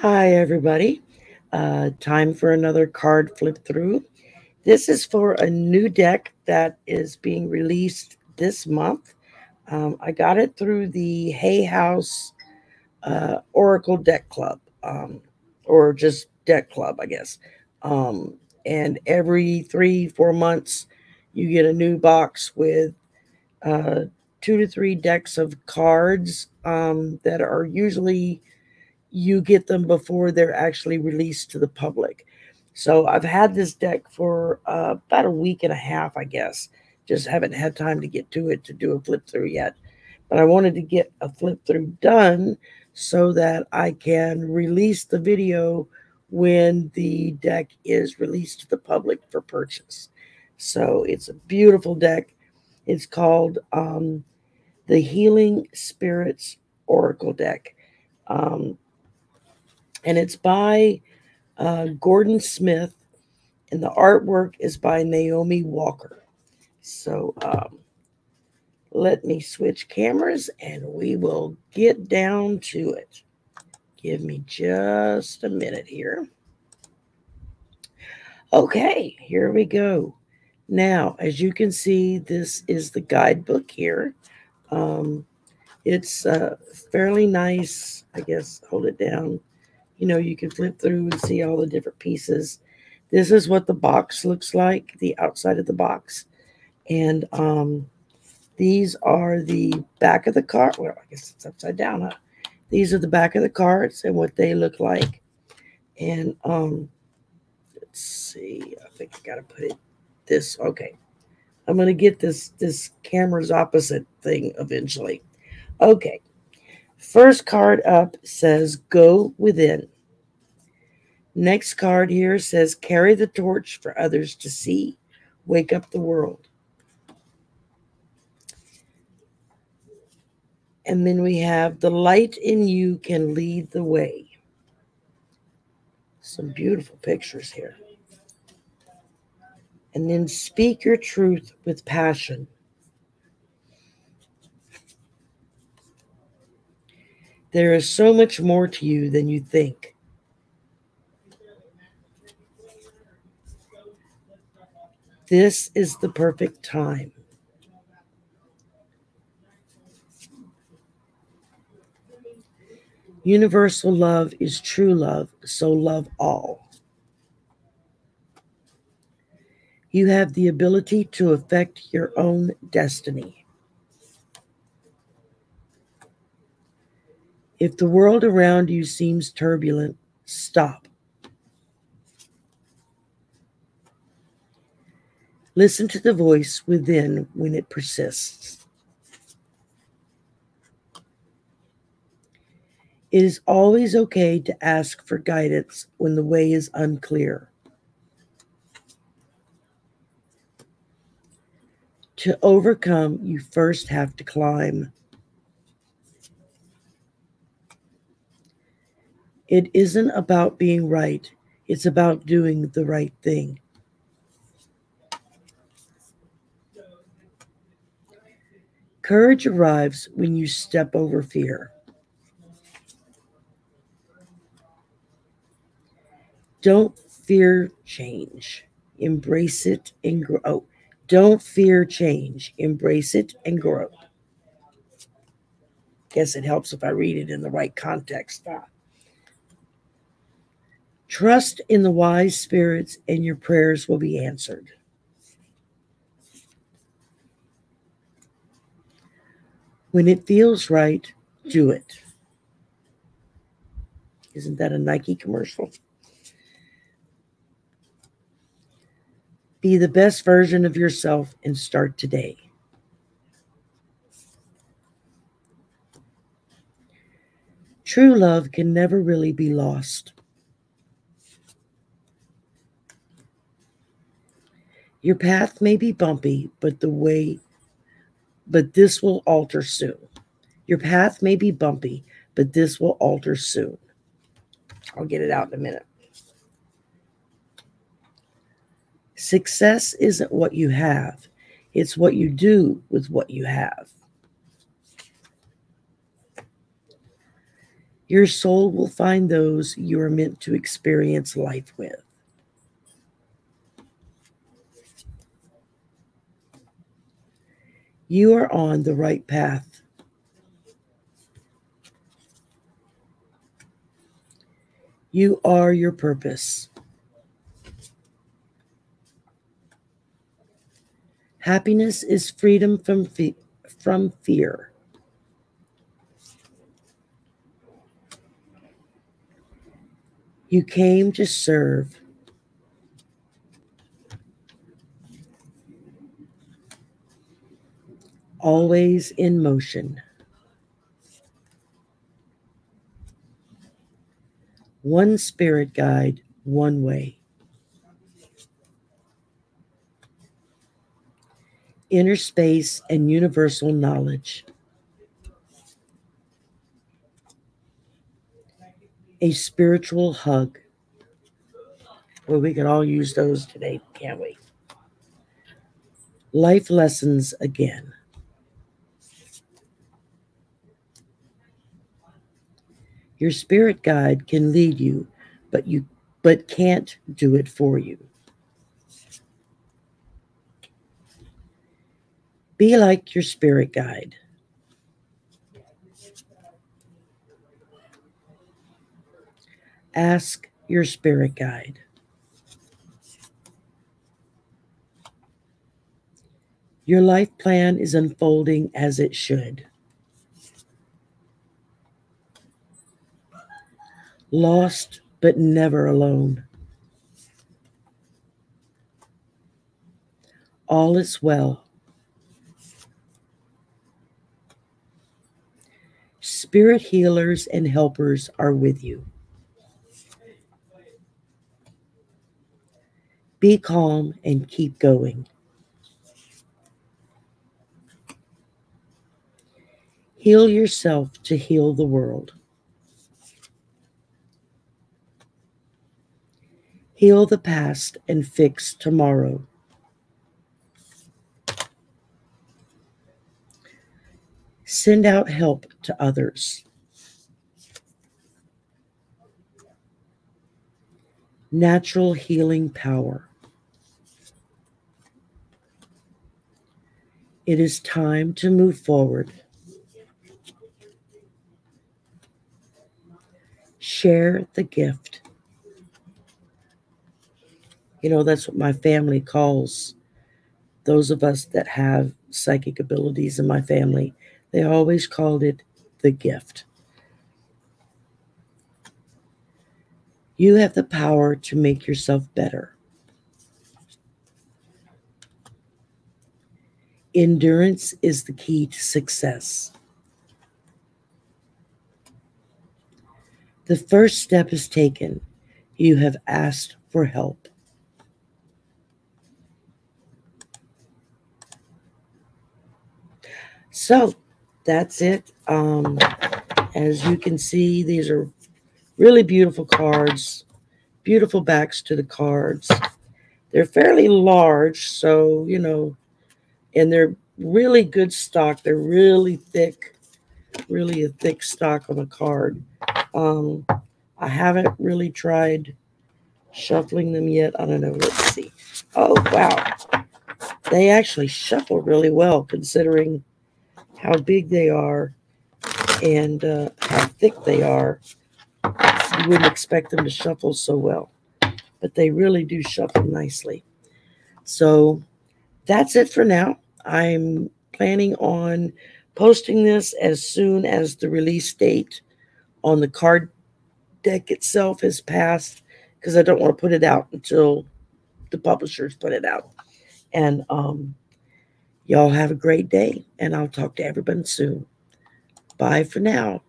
Hi, everybody. Uh, time for another card flip through. This is for a new deck that is being released this month. Um, I got it through the Hay House uh, Oracle Deck Club, um, or just Deck Club, I guess. Um, and every three, four months, you get a new box with uh, two to three decks of cards um, that are usually you get them before they're actually released to the public. So I've had this deck for uh, about a week and a half, I guess. Just haven't had time to get to it to do a flip through yet. But I wanted to get a flip through done so that I can release the video when the deck is released to the public for purchase. So it's a beautiful deck. It's called um, the Healing Spirits Oracle deck. Um, and it's by uh, Gordon Smith, and the artwork is by Naomi Walker. So um, let me switch cameras and we will get down to it. Give me just a minute here. Okay, here we go. Now, as you can see, this is the guidebook here. Um, it's uh, fairly nice. I guess hold it down you know, you can flip through and see all the different pieces. This is what the box looks like, the outside of the box. And um, these are the back of the card. Well, I guess it's upside down, huh? These are the back of the cards and what they look like. And um, let's see. I think I got to put it this. Okay. I'm going to get this, this camera's opposite thing eventually. Okay. First card up says go within. Next card here says carry the torch for others to see. Wake up the world. And then we have the light in you can lead the way. Some beautiful pictures here. And then speak your truth with passion. There is so much more to you than you think. This is the perfect time. Universal love is true love, so love all. You have the ability to affect your own destiny. If the world around you seems turbulent, stop. Listen to the voice within when it persists. It is always okay to ask for guidance when the way is unclear. To overcome, you first have to climb. It isn't about being right, it's about doing the right thing. Courage arrives when you step over fear. Don't fear change. Embrace it and grow. Oh, don't fear change. Embrace it and grow. Guess it helps if I read it in the right context. Huh? Trust in the wise spirits, and your prayers will be answered. When it feels right, do it. Isn't that a Nike commercial? Be the best version of yourself and start today. True love can never really be lost. Your path may be bumpy, but the way but this will alter soon. Your path may be bumpy, but this will alter soon. I'll get it out in a minute. Success isn't what you have, it's what you do with what you have. Your soul will find those you are meant to experience life with. You are on the right path. You are your purpose. Happiness is freedom from, fe- from fear. You came to serve. Always in motion. One spirit guide, one way. Inner space and universal knowledge. a spiritual hug. Well, we could all use those today, can't we? Life lessons again. Your spirit guide can lead you, but you but can't do it for you. Be like your spirit guide. Ask your spirit guide. Your life plan is unfolding as it should. Lost but never alone. All is well. Spirit healers and helpers are with you. Be calm and keep going. Heal yourself to heal the world. Heal the past and fix tomorrow. Send out help to others. Natural healing power. It is time to move forward. Share the gift. You know, that's what my family calls those of us that have psychic abilities in my family. They always called it the gift. You have the power to make yourself better. Endurance is the key to success. The first step is taken. You have asked for help. So that's it. Um, as you can see, these are really beautiful cards, beautiful backs to the cards. They're fairly large, so, you know, and they're really good stock. They're really thick, really a thick stock on a card. Um, I haven't really tried shuffling them yet. I don't know. Let's see. Oh, wow. They actually shuffle really well considering how big they are and uh, how thick they are. You wouldn't expect them to shuffle so well, but they really do shuffle nicely. So that's it for now. I'm planning on posting this as soon as the release date on the card deck itself has passed because I don't want to put it out until the publishers put it out. And um, y'all have a great day, and I'll talk to everyone soon. Bye for now.